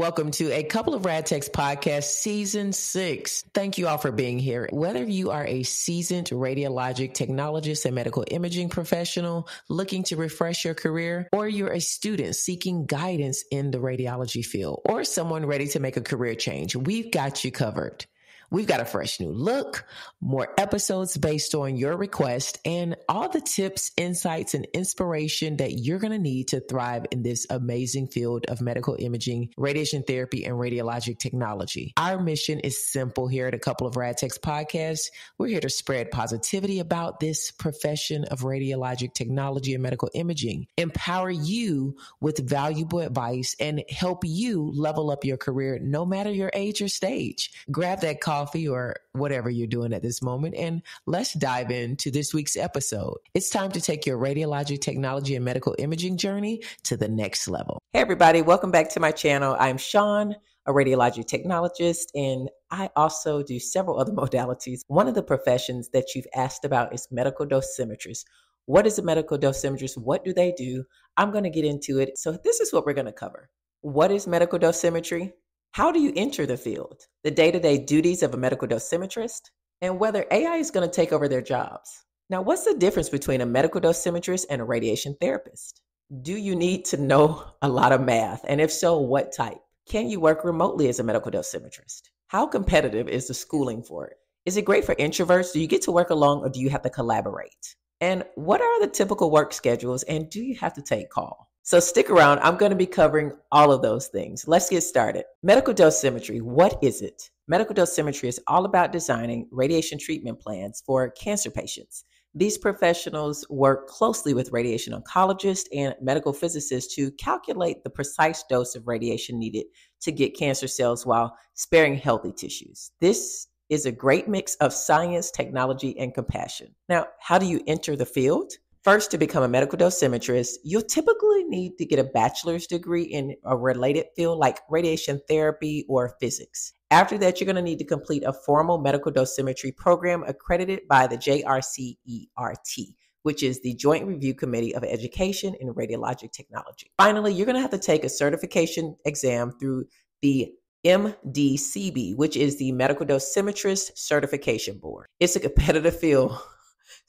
Welcome to a couple of Rad Radtechs podcast, season six. Thank you all for being here. Whether you are a seasoned radiologic technologist and medical imaging professional looking to refresh your career, or you're a student seeking guidance in the radiology field, or someone ready to make a career change, we've got you covered. We've got a fresh new look, more episodes based on your request, and all the tips, insights, and inspiration that you're going to need to thrive in this amazing field of medical imaging, radiation therapy, and radiologic technology. Our mission is simple here at a couple of Radtechs podcasts. We're here to spread positivity about this profession of radiologic technology and medical imaging, empower you with valuable advice, and help you level up your career no matter your age or stage. Grab that call coffee or whatever you're doing at this moment, and let's dive into this week's episode. It's time to take your radiologic technology and medical imaging journey to the next level. Hey, everybody, welcome back to my channel. I'm Sean, a radiologic technologist, and I also do several other modalities. One of the professions that you've asked about is medical dosimetrist. What is a medical dosimetrist? What do they do? I'm going to get into it. So, this is what we're going to cover. What is medical dosimetry? How do you enter the field? The day to day duties of a medical dosimetrist? And whether AI is going to take over their jobs. Now, what's the difference between a medical dosimetrist and a radiation therapist? Do you need to know a lot of math? And if so, what type? Can you work remotely as a medical dosimetrist? How competitive is the schooling for it? Is it great for introverts? Do you get to work alone or do you have to collaborate? And what are the typical work schedules and do you have to take call? So stick around. I'm going to be covering all of those things. Let's get started. Medical dosimetry. What is it? Medical dosimetry is all about designing radiation treatment plans for cancer patients. These professionals work closely with radiation oncologists and medical physicists to calculate the precise dose of radiation needed to get cancer cells while sparing healthy tissues. This is a great mix of science, technology, and compassion. Now, how do you enter the field? First, to become a medical dosimetrist, you'll typically need to get a bachelor's degree in a related field like radiation therapy or physics. After that, you're going to need to complete a formal medical dosimetry program accredited by the JRCERT, which is the Joint Review Committee of Education in Radiologic Technology. Finally, you're going to have to take a certification exam through the MDCB, which is the Medical Dosimetrist Certification Board. It's a competitive field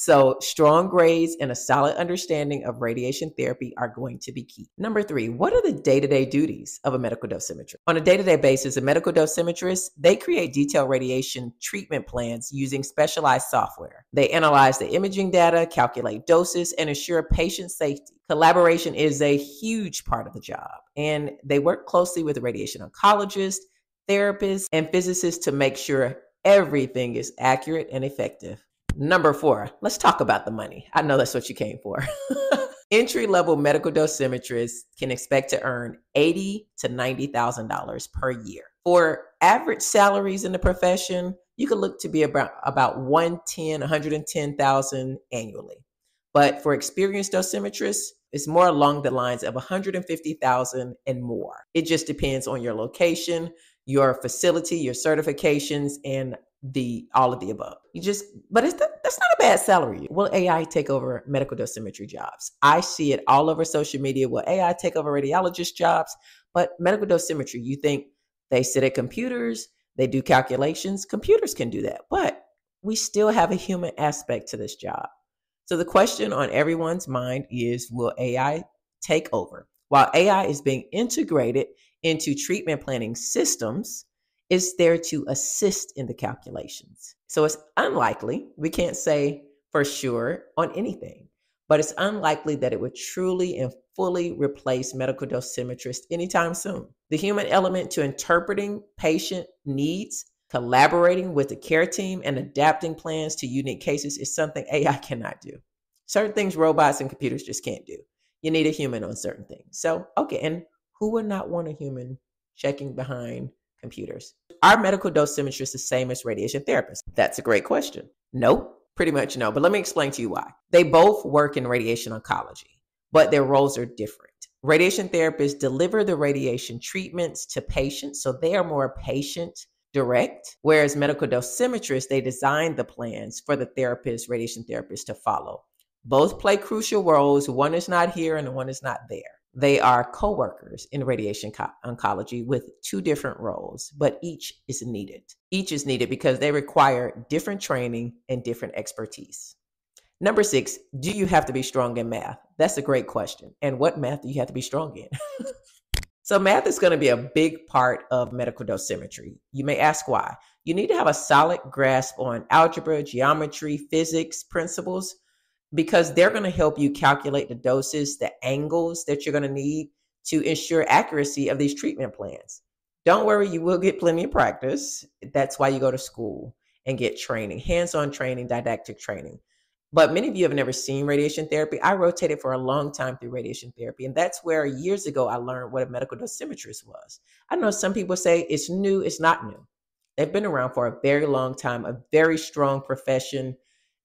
so, strong grades and a solid understanding of radiation therapy are going to be key. Number three, what are the day to day duties of a medical dosimetrist? On a day to day basis, a medical dosimetrist, they create detailed radiation treatment plans using specialized software. They analyze the imaging data, calculate doses, and ensure patient safety. Collaboration is a huge part of the job, and they work closely with radiation oncologists, therapists, and physicists to make sure everything is accurate and effective. Number four, let's talk about the money. I know that's what you came for. Entry level medical dosimetrists can expect to earn eighty to ninety thousand dollars per year. For average salaries in the profession, you could look to be about about 110, 110,000 annually. But for experienced dosimetrists, it's more along the lines of 150,000 and more. It just depends on your location, your facility, your certifications, and the all of the above. You just, but it's the, that's not a bad salary. Will AI take over medical dosimetry jobs? I see it all over social media. Will AI take over radiologist jobs? But medical dosimetry, you think they sit at computers, they do calculations. Computers can do that, but we still have a human aspect to this job. So the question on everyone's mind is Will AI take over? While AI is being integrated into treatment planning systems, is there to assist in the calculations. So it's unlikely, we can't say for sure on anything, but it's unlikely that it would truly and fully replace medical dosimetrists anytime soon. The human element to interpreting patient needs, collaborating with the care team, and adapting plans to unique cases is something AI cannot do. Certain things robots and computers just can't do. You need a human on certain things. So, okay, and who would not want a human checking behind computers. Are medical dosimetrists the same as radiation therapists? That's a great question. No, pretty much no. But let me explain to you why. They both work in radiation oncology, but their roles are different. Radiation therapists deliver the radiation treatments to patients, so they are more patient direct, whereas medical dosimetrists, they design the plans for the therapist, radiation therapist to follow. Both play crucial roles. One is not here and one is not there. They are co workers in radiation co- oncology with two different roles, but each is needed. Each is needed because they require different training and different expertise. Number six, do you have to be strong in math? That's a great question. And what math do you have to be strong in? so, math is going to be a big part of medical dosimetry. You may ask why. You need to have a solid grasp on algebra, geometry, physics principles because they're going to help you calculate the doses, the angles that you're going to need to ensure accuracy of these treatment plans. Don't worry, you will get plenty of practice. That's why you go to school and get training, hands on training, didactic training. But many of you have never seen radiation therapy. I rotated for a long time through radiation therapy. And that's where years ago I learned what a medical dosimetrist was. I know some people say it's new, it's not new. They've been around for a very long time, a very strong profession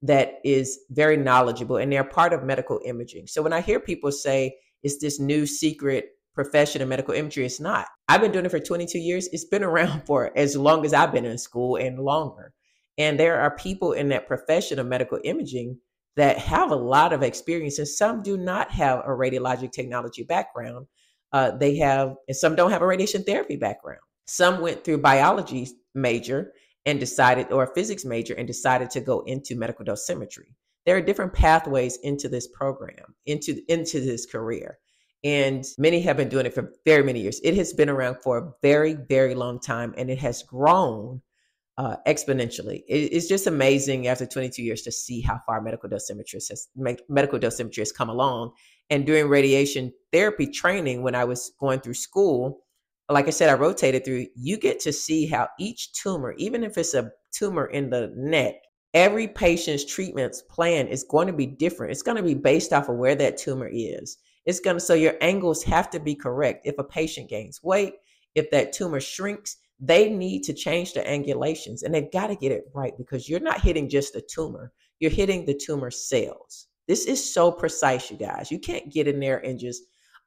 that is very knowledgeable and they're part of medical imaging. So when I hear people say it's this new secret profession of medical imagery, it's not. I've been doing it for 22 years. It's been around for as long as I've been in school and longer. And there are people in that profession of medical imaging that have a lot of experience, and some do not have a radiologic technology background. Uh, they have, and some don't have a radiation therapy background. Some went through biology major and decided, or a physics major and decided to go into medical dosimetry. There are different pathways into this program, into into this career. And many have been doing it for very many years. It has been around for a very, very long time and it has grown uh, exponentially. It, it's just amazing after 22 years to see how far medical dosimetrists has medical dosimetry has come along. And during radiation therapy training, when I was going through school, like I said, I rotated through, you get to see how each tumor, even if it's a tumor in the neck, every patient's treatment plan is going to be different. It's going to be based off of where that tumor is. It's going to, so your angles have to be correct. If a patient gains weight, if that tumor shrinks, they need to change the angulations and they've got to get it right because you're not hitting just the tumor, you're hitting the tumor cells. This is so precise, you guys. You can't get in there and just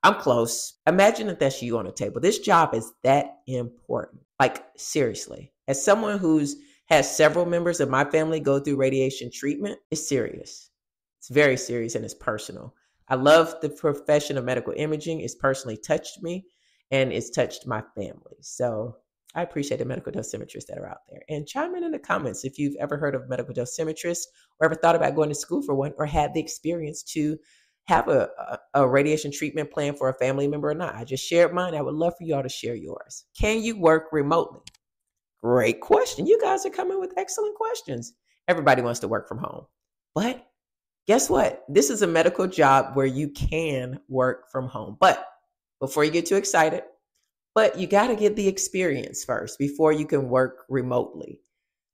I'm close. Imagine that that's you on a table. This job is that important. Like, seriously. As someone who's has several members of my family go through radiation treatment, it's serious. It's very serious and it's personal. I love the profession of medical imaging. It's personally touched me and it's touched my family. So I appreciate the medical dosimetrists that are out there. And chime in in the comments if you've ever heard of medical dosimetrists or ever thought about going to school for one or had the experience to have a, a, a, radiation treatment plan for a family member or not. I just shared mine. I would love for y'all to share yours. Can you work remotely? Great question. You guys are coming with excellent questions. Everybody wants to work from home. But guess what? This is a medical job where you can work from home. But before you get too excited, but you got to get the experience first before you can work remotely.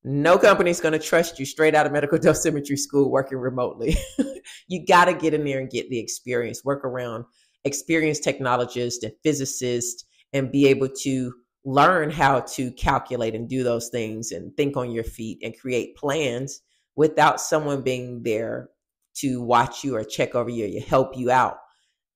No company is going to trust you straight out of medical dosimetry school working remotely. you got to get in there and get the experience, work around experienced technologists and physicists, and be able to learn how to calculate and do those things and think on your feet and create plans without someone being there to watch you or check over you or help you out.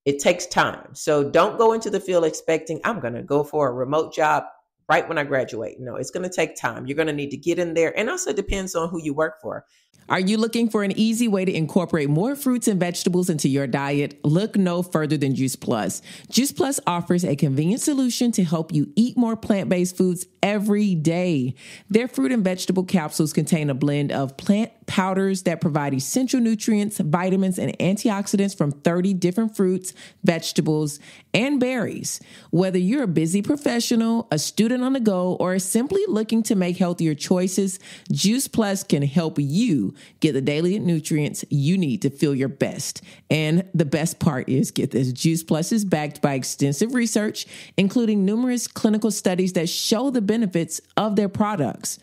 It takes time. So don't go into the field expecting, I'm going to go for a remote job right when I graduate. No, it's going to take time. You're going to need to get in there. And also depends on who you work for. Are you looking for an easy way to incorporate more fruits and vegetables into your diet? Look no further than Juice Plus. Juice Plus offers a convenient solution to help you eat more plant based foods every day. Their fruit and vegetable capsules contain a blend of plant powders that provide essential nutrients, vitamins, and antioxidants from 30 different fruits, vegetables, and berries. Whether you're a busy professional, a student on the go, or simply looking to make healthier choices, Juice Plus can help you get the daily nutrients you need to feel your best. And the best part is get this Juice Plus is backed by extensive research, including numerous clinical studies that show the benefits of their products.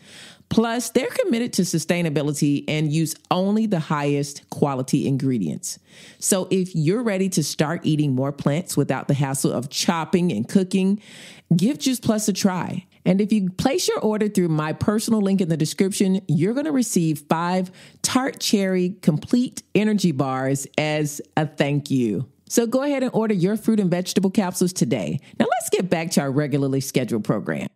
Plus, they're committed to sustainability and use only the highest quality ingredients. So, if you're ready to start eating more plants without the hassle of chopping and cooking, give Juice Plus a try. And if you place your order through my personal link in the description, you're going to receive five tart cherry complete energy bars as a thank you. So go ahead and order your fruit and vegetable capsules today. Now let's get back to our regularly scheduled program.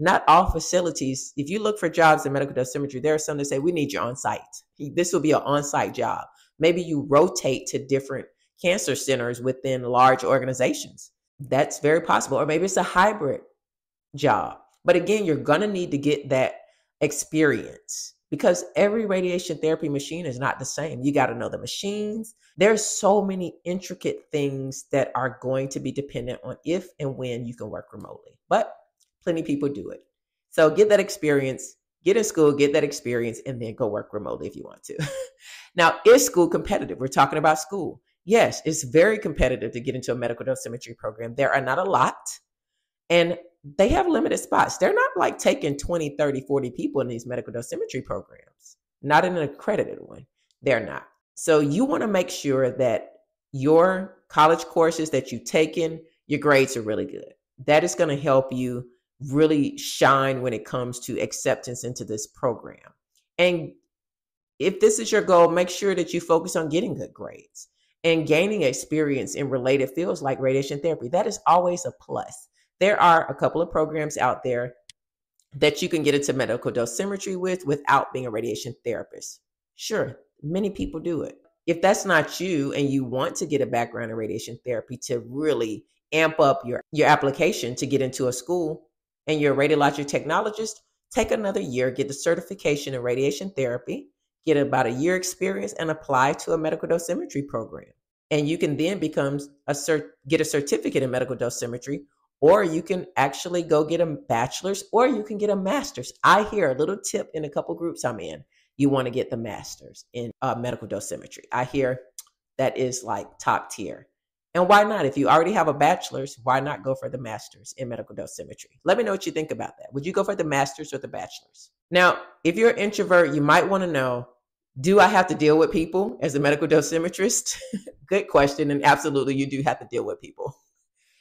Not all facilities, if you look for jobs in medical dosimetry, there are some that say we need you on site. This will be an on site job. Maybe you rotate to different cancer centers within large organizations. That's very possible. Or maybe it's a hybrid job. But again, you're going to need to get that experience because every radiation therapy machine is not the same. You got to know the machines. There's so many intricate things that are going to be dependent on if and when you can work remotely. But plenty of people do it. So get that experience, get in school, get that experience, and then go work remotely if you want to. now, is school competitive? We're talking about school. Yes, it's very competitive to get into a medical dosimetry program. There are not a lot. And they have limited spots. They're not like taking 20, 30, 40 people in these medical dosimetry programs, not in an accredited one. They're not. So you want to make sure that your college courses that you've taken, your grades are really good. That is going to help you really shine when it comes to acceptance into this program. And if this is your goal, make sure that you focus on getting good grades and gaining experience in related fields like radiation therapy. That is always a plus there are a couple of programs out there that you can get into medical dosimetry with without being a radiation therapist. Sure, many people do it. If that's not you and you want to get a background in radiation therapy to really amp up your, your application to get into a school and you're a radiologic technologist, take another year, get the certification in radiation therapy, get about a year experience and apply to a medical dosimetry program. And you can then become a cert, get a certificate in medical dosimetry or you can actually go get a bachelor's or you can get a master's. I hear a little tip in a couple groups I'm in. You want to get the master's in uh, medical dosimetry. I hear that is like top tier. And why not? If you already have a bachelor's, why not go for the master's in medical dosimetry? Let me know what you think about that. Would you go for the master's or the bachelor's? Now, if you're an introvert, you might want to know do I have to deal with people as a medical dosimetrist? Good question. And absolutely, you do have to deal with people.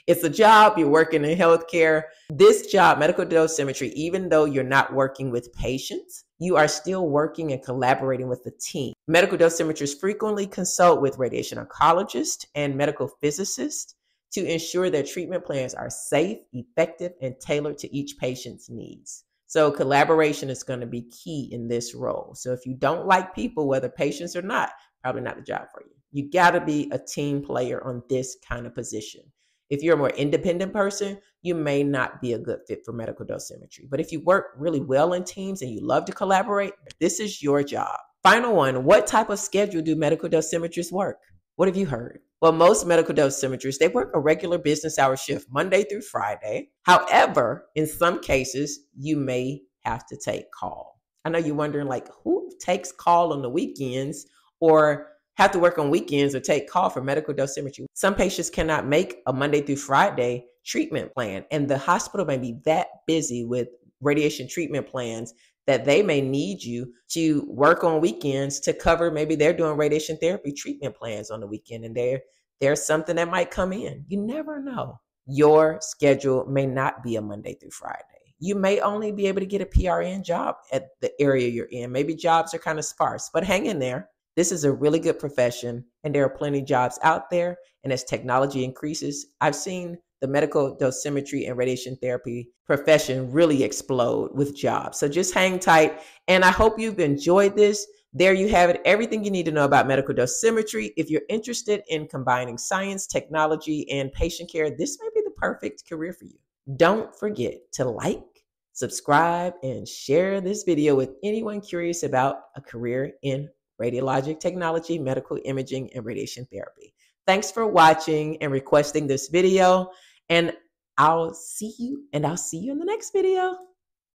It's a job, you're working in healthcare. This job, medical dosimetry, even though you're not working with patients, you are still working and collaborating with the team. Medical dosimetrists frequently consult with radiation oncologists and medical physicists to ensure that treatment plans are safe, effective, and tailored to each patient's needs. So, collaboration is going to be key in this role. So, if you don't like people, whether patients or not, probably not the job for you. You got to be a team player on this kind of position. If you're a more independent person, you may not be a good fit for medical dosimetry. But if you work really well in teams and you love to collaborate, this is your job. Final one What type of schedule do medical dosimetrists work? What have you heard? Well, most medical dosimetrists, they work a regular business hour shift Monday through Friday. However, in some cases, you may have to take call. I know you're wondering like who takes call on the weekends or have to work on weekends or take call for medical dosimetry. Some patients cannot make a Monday through Friday treatment plan, and the hospital may be that busy with radiation treatment plans that they may need you to work on weekends to cover maybe they're doing radiation therapy treatment plans on the weekend and there there's something that might come in. You never know. Your schedule may not be a Monday through Friday. You may only be able to get a PRN job at the area you're in. Maybe jobs are kind of sparse, but hang in there. This is a really good profession, and there are plenty of jobs out there. And as technology increases, I've seen the medical dosimetry and radiation therapy profession really explode with jobs. So just hang tight. And I hope you've enjoyed this. There you have it, everything you need to know about medical dosimetry. If you're interested in combining science, technology, and patient care, this may be the perfect career for you. Don't forget to like, subscribe, and share this video with anyone curious about a career in radiologic technology, medical imaging, and radiation therapy. Thanks for watching and requesting this video. And I'll see you, and I'll see you in the next video.